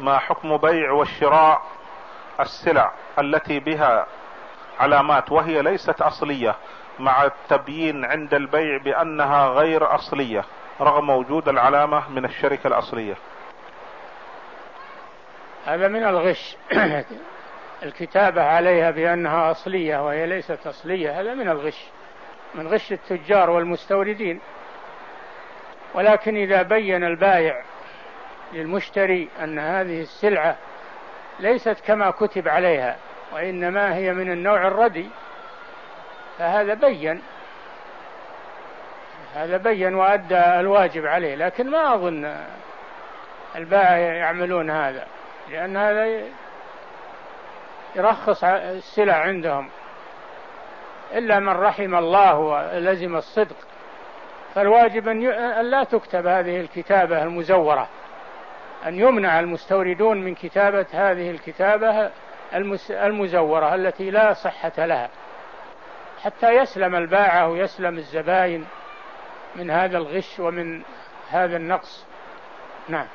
ما حكم بيع والشراء السلع التي بها علامات وهي ليست أصلية مع التبيين عند البيع بأنها غير أصلية رغم وجود العلامة من الشركة الأصلية؟ هذا من الغش. الكتابة عليها بأنها أصلية وهي ليست أصلية هذا من الغش. من غش التجار والمستوردين. ولكن إذا بين البائع للمشتري أن هذه السلعة ليست كما كتب عليها وإنما هي من النوع الردي فهذا بين. هذا بين وأدى الواجب عليه لكن ما أظن البائع يعملون هذا لأن هذا يرخص السلع عندهم. إلا من رحم الله ولزم الصدق فالواجب أن لا تكتب هذه الكتابة المزورة. أن يمنع المستوردون من كتابة هذه الكتابة المزورة التي لا صحة لها. حتى يسلم الباعة ويسلم الزباين من هذا الغش ومن هذا النقص. نعم.